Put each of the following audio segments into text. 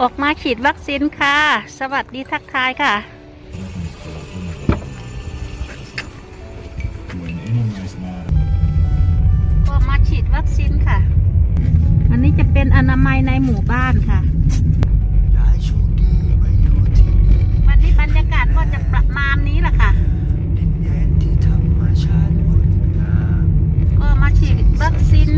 ออกมาฉีดวัคซีนค่ะ สวัสดีทักทายค่ะ When enemies matter. ก็มาฉีดวัคซีนค่ะ อันนี้จะเป็นอนามัยในหมู่บ้านค่ะยายโชคดีมาอยู่ที่นี่วันนี้บรรยากาศก็จะประมาณนี้แหละค่ะดินแดนที่ธรรมชาติงดงามก็มาฉีดวัคซีน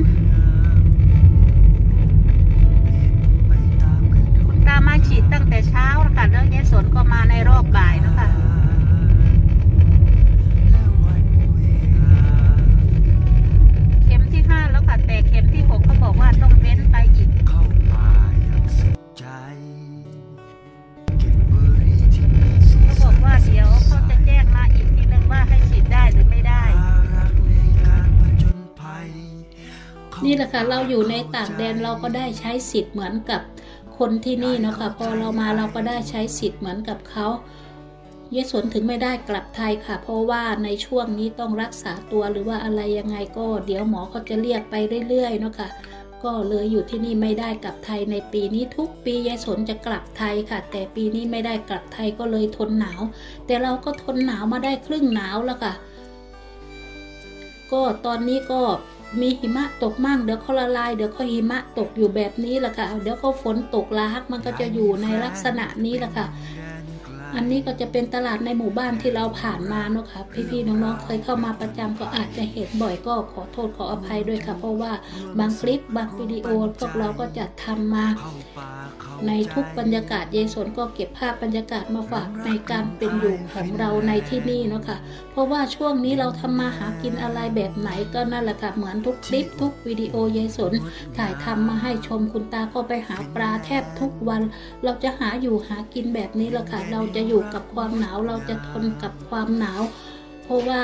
ค่ะเราอยู่ในต่างแดนเราก็ได้ใช้สิทธิ์เหมือนกับคนที่นี่เนาะค่ะพอเรามาเราก็ได้ใช้สิทธิ์เหมือนกับเขาเยสนถึงไม่ได้กลับไทยค่ะ เพราะว่าในช่วงนี้ต้องรักษาตัวหรือว่าอะไรยังไงก็ เดี๋ยวหมอเขาจะเรียกไปเรื่อยๆเนาะค่ะก็เลยอยู่ที่นี่ไม่ได้กลับไทยในปีนี้ทุกปียายสนจะกลับไทยค่ะ แต่ปีนี้ไม่ได้กลับไทยก็เลยทนหนาว แต่เราก็ทนหนาวมาได้ครึ่งหนาวแล้วค่ะ ก็ตอนนี้ก็ มีหิมะตกมั่งเดี๋ยวเขาละลายเดี๋ยวเขาหิมะตกอยู่แบบนี้แหละค่ะ เดี๋ยวเขาฝนตกลากมันก็จะอยู่ในลักษณะนี้แหละค่ะ อันนี้ก็จะเป็นตลาดในหมู่บ้านที่เราผ่านมาเนาะค่ะพี่ๆน้องๆเคยเข้ามาประจำก็อาจจะเห็นบ่อยก็ขอโทษขออภัยด้วยค่ะ เพราะว่าบางคลิปบางวิดีโอพวกเราก็จะทำมาเข้าในทุกบรรยากาศเยสนก็เก็บภาพบรรยากาศมาฝากในการเป็นอยู่ของเราในที่นี่เนาะค่ะ เพราะว่าช่วงนี้เราทำมาหากินอะไรแบบไหนก็นั่นแหละค่ะเหมือนทุกคลิปทุกวิดีโอเยสนถ่ายทำมาให้ชมคุณตาก็ไปหาปลาแทบทุกวัน เราจะหาอยู่หากินแบบนี้แหละค่ะเราจะจะอยู่กับความหนาวเราจะทนกับความหนาว เพราะว่า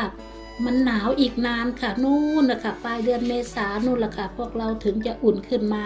มันหนาวอีกนานค่ะนู่นนะคะปลายเดือนเมษานู่นแหละค่ะพวกเราถึงจะอุ่นขึ้นมา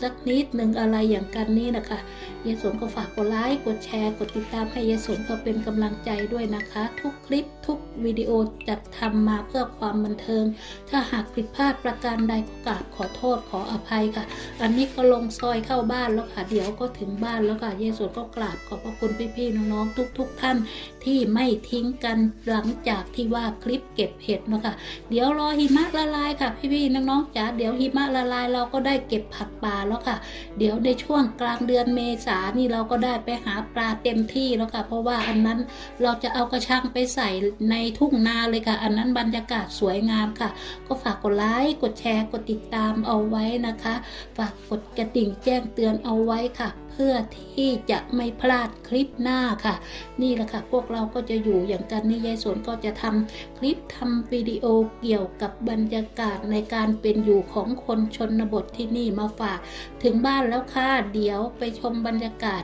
สักนิดหนึ่งอะไรอย่างกันนี่นะคะยายสนก็ฝากกดไลค์กดแชร์กดติดตามให้ยายสนก็เป็นกำลังใจด้วยนะคะ ทุกคลิปทุกวิดีโอจัดทำมาเพื่อความบันเทิง ถ้าหากผิดพลาดประการใดก็กราบขอโทษขออภัยค่ะ อันนี้ก็ลงซอยเข้าบ้านแล้วค่ะเดี๋ยวก็ถึงบ้านแล้วค่ะยายสนก็กราบขอบพระคุณพี่ๆน้องๆทุกๆท่านที่ไม่ทิ้งกันหลังจากที่ว่าคลิปเก็บเห็ดนาะค่ะเดี๋ยวรอหิมะละลายค่ะพี่ๆน้องๆจ๋าเดี๋ยวหิมะละลายเราก็ได้เก็บผักปลาแล้วค่ะ เดี๋ยวในช่วงกลางเดือนเมษานี่เราก็ได้ไปหาปลาเต็มที่แล้วค่ะ เพราะว่าอันนั้นเราจะเอากระชังไปใส่ในทุ่งนาเลยค่ะ อันนั้นบรรยากาศสวยงามค่ะ ก็ฝากกดไลค์กดแชร์กดติดตามเอาไว้นะคะ ฝากกดกระดิ่งแจ้งเตือนเอาไว้ค่ะเพื่อที่จะไม่พลาดคลิปหน้าค่ะ นี่แหละค่ะ พวกเราก็จะอยู่อย่างกันนี่ยายสวนก็จะทำคลิปทำวิดีโอเกี่ยวกับบรรยากาศในการเป็นอยู่ของคนชนบทที่นี่มาฝาก ถึงบ้านแล้วค่ะ เดี๋ยวไปชมบรรยากาศ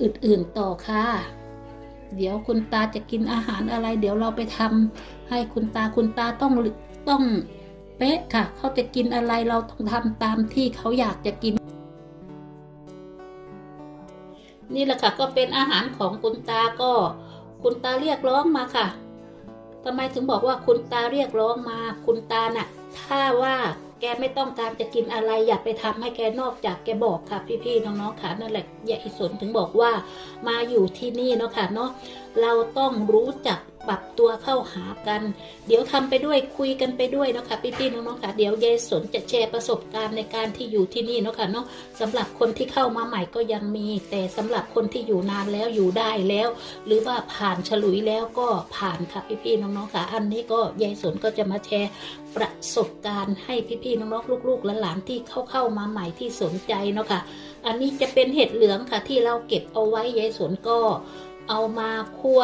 อื่นๆต่อค่ะ เดี๋ยวคุณตาจะกินอาหารอะไร เดี๋ยวเราไปทำให้คุณตาคุณตาต้องต้องเป๊ะค่ะ เขาจะกินอะไรเราต้องทำตามที่เขาอยากจะกิน นี่แหละค่ะก็เป็นอาหารของคุณตาก็คุณตาเรียกร้องมาค่ะทำไมถึงบอกว่าคุณตาเรียกร้องมา คุณตาน่ะ ถ้าว่าแกไม่ต้องการจะกินอะไร อย่าไปทำให้แกนอกจากแกบอกค่ะ พี่ๆน้องๆค่ะนั่นแหละยายสนถึงบอกว่ามาอยู่ที่นี่เนาะค่ะเนาะเราต้องรู้จัก ปรับตัวเข้าหากัน เดี๋ยวทำไปด้วยคุยกันไปด้วยนะคะพี่ๆน้องๆค่ะเดี๋ยวยายสนจะแชร์ประสบการณ์ในการที่อยู่ที่นี่เนาะค่ะเนาะสำหรับคนที่เข้ามาใหม่ก็ยังมี แต่สำหรับคนที่อยู่นานแล้วอยู่ได้แล้ว หรือว่าผ่านฉลุยแล้วก็ผ่านค่ะพี่ๆน้องๆค่ะอันนี้ก็ยายสนก็จะมาแชร์ประสบการณ์ให้พี่ๆน้องๆลูกๆหลานๆที่เข้าเข้ามาใหม่ที่สนใจเนาะค่ะ อันนี้จะเป็นเห็ดเหลืองค่ะที่เราเก็บเอาไว้ยายสนก็เอามาคั่ว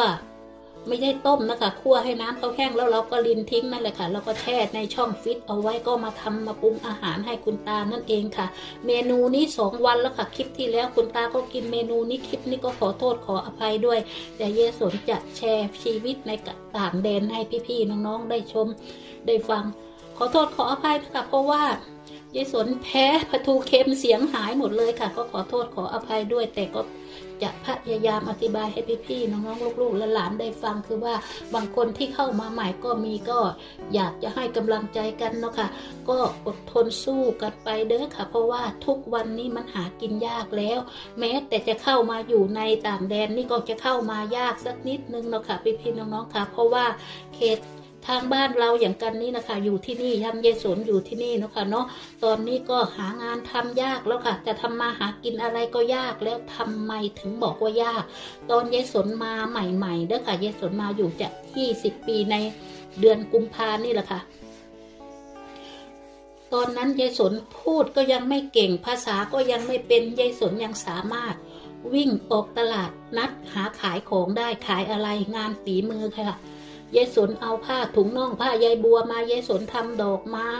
ไม่ได้ต้มนะคะคั่วให้น้ำเขาแห้งแล้วเราก็ลินทิ้งนั่นแหละค่ะแล้วก็แช่ในช่องฟิตเอาไว้ก็มาทำมาปรุงอาหารให้คุณตานั่นเองค่ะ เมนูนี้สองวันแล้วค่ะคลิปที่แล้วคุณตาก็กินเมนูนี้คลิปนี้ก็ขอโทษขออภัยด้วย แต่เยสนจะแชร์ชีวิตในต่างแดนให้พี่ๆน้องๆได้ชม ได้ฟัง ขอโทษขออภัยนะคะเพราะว่า ยายสนแพ้ปลาทูเค็มเสียงหายหมดเลยค่ะ ก็ขอโทษขออภัยด้วย แต่ก็จะพยายามอธิบายให้พี่ๆน้องๆลูกๆและหลานได้ฟังคือว่าบางคนที่เข้ามาใหม่ก็มีก็อยากจะให้กำลังใจกันเนาะค่ะ ก็อดทนสู้กันไปเด้อค่ะ เพราะว่าทุกวันนี้มันหากินยากแล้ว แม้แต่จะเข้ามาอยู่ในต่างแดนนี่ก็จะเข้ามายากสักนิดนึงเนาะค่ะพี่ๆน้องๆค่ะ เพราะว่าเขต ทางบ้านเราอย่างกันนี้นะคะ อยู่ที่นี่ทำเยสนอยู่ที่นี่นะคะเนาะตอนนี้ก็หางานทำยากแล้วค่ะ จะทำมาหากินอะไรก็ยากแล้วทำไมถึงบอกว่ายาก ตอนเยสนมาใหม่ๆเด้อค่ะเยสนมาอยู่จะ20ปีในเดือนกุมภานี่แหละค่ะ ตอนนั้นยายสนพูดก็ยังไม่เก่งภาษาก็ยังไม่เป็นยายสนยังสามารถวิ่งออกตลาดนัดหาขายของได้ขายอะไรงานฝีมือค่ะ ยายสนเอาผ้าถุงน่องผ้ายายบัวมายายสนทำดอกไม้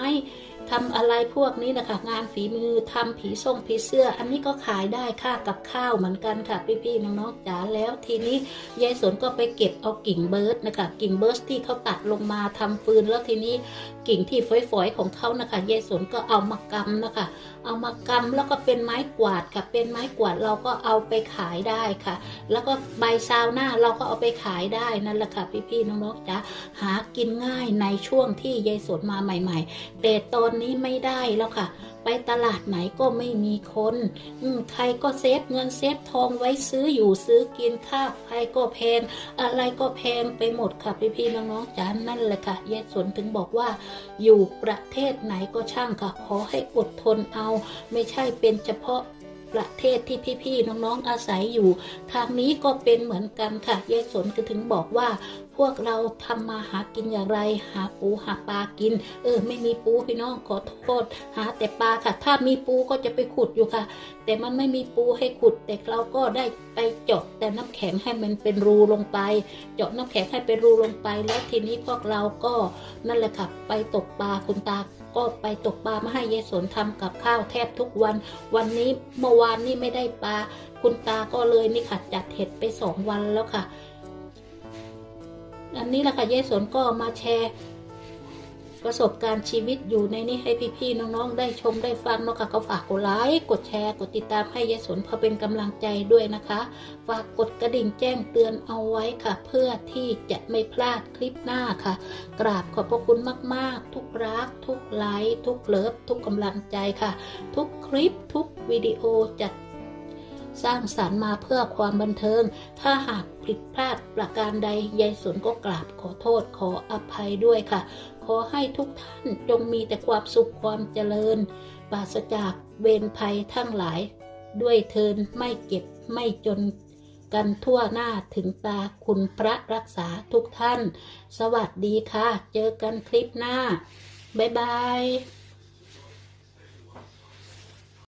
ทำอะไรพวกนี้นะคะ งานฝีมือทำผีส่งผีเสื้อ อันนี้ก็ขายได้ค่ากับข้าวเหมือนกันค่ะพี่ๆน้องๆจ๋าแล้วทีนี้ยายสนก็ไปเก็บเอากิ่งเบิร์ดนะคะ กิ่งเบิร์ดที่เขาตัดลงมาทำฟืนแล้วทีนี้กิ่งที่ฝอยๆของเขานะคะยายสนก็เอามากำนะคะ เอามากำแล้วก็เป็นไม้กวาดค่ะ เป็นไม้กวาดเราก็เอาไปขายได้ค่ะ แล้วก็ใบซาวหน้าเราก็เอาไปขายได้นั่นแหละค่ะพี่ๆน้องๆจ๋าหากินง่ายในช่วงที่ยายสนมาใหม่ ๆ แต่ตอนนี้ไม่ได้แล้วค่ะ ไปตลาดไหนก็ไม่มีคนอืใครก็เซฟเงินเซฟทองไว้ซื้ออยู่ซื้อกินข้าวใครก็แพง อะไรก็แพงไปหมดค่ะพี่พี่น้องๆจ๋านั่นแหละค่ะยายสนถึงบอกว่า อยู่ประเทศไหนก็ช่างค่ะ ขอให้อดทนเอา ไม่ใช่เป็นเฉพาะ ประเทศที่พี่ๆน้องๆอาศัยอยู่ ทางนี้ก็เป็นเหมือนกันค่ะยายสนก็ถึงบอกว่า พวกเราทำมาหากินอย่างไร หาปูหาปลากิน เออ ไม่มีปูพี่น้องขอโทษ หาแต่ปลาค่ะ ถ้ามีปูก็จะไปขุดอยู่ค่ะ แต่มันไม่มีปูให้ขุด แต่เราก็ได้ไปเจาะแต่น้ำแข็งให้มันเป็นรูลงไป เจาะน้ำแข็งให้เป็นรูลงไป แล้วทีนี้พวกเราก็นั่นแหละค่ะไปตกปลาคุณตา ก็ไปตกปลามาให้ยายสนทำกับข้าวแทบทุกวัน วันนี้เมื่อวานนี่ไม่ได้ปลา คุณตาก็เลยนี่ค่ะจัดเห็ดไปสองวันแล้วค่ะ อันนี้แหละค่ะยายสนก็มาแชร์ ประสบการณ์ชีวิตอยู่ในนี้ให้พี่ๆน้องๆ ได้ชมได้ฟังเนาะค่ะก็ฝากกดไลค์กดแชร์กดติดตามให้ยายสนเพื่อเป็นกำลังใจด้วยนะคะ ฝากกดกระดิ่งแจ้งเตือนเอาไว้ค่ะ เพื่อที่จะไม่พลาดคลิปหน้าค่ะ กราบขอบพระคุณมากๆ ทุกรัก ทุกไลค์ทุกเลิฟทุกกำลังใจค่ะ ทุกคลิปทุกวิดีโอจัดสร้างสารรค์มาเพื่อความบันเทิง ถ้าหากผิดพลาดประการใดยายสนก็กราบขอโทษขออภัยด้วยค่ะขอให้ทุกท่านจงมีแต่ความสุขความเจริญปราศจากเวรภัยทั้งหลาย ด้วยเทินไม่เก็บไม่จนกันทั่วหน้าถึงตาคุณพระรักษาทุกท่าน สวัสดีค่ะ เจอกันคลิปหน้า บ๊ายบาย